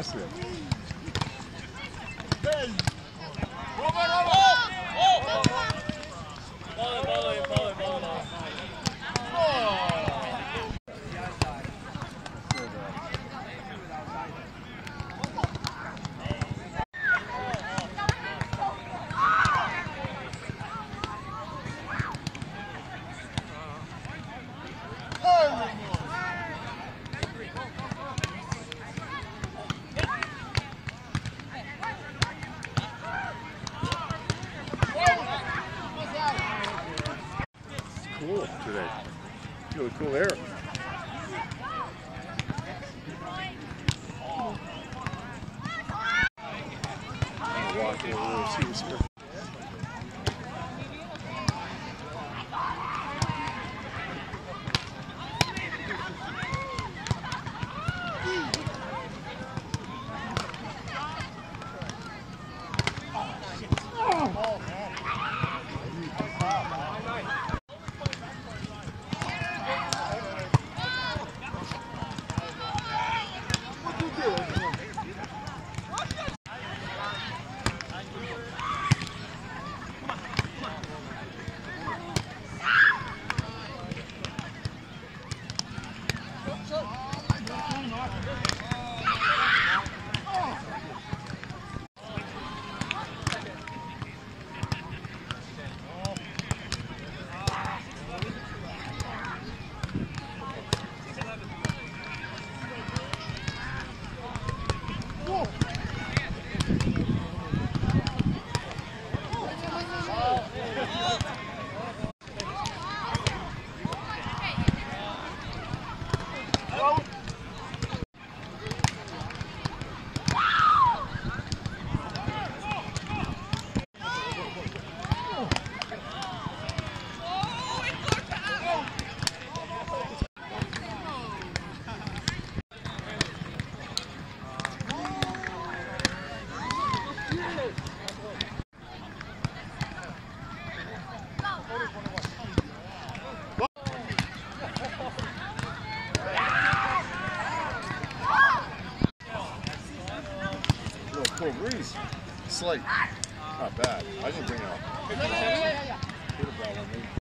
yesterday. Cool today. Really cool air. Walk over, see what's here. Cool breeze. Slight. Not bad. I didn't bring it up.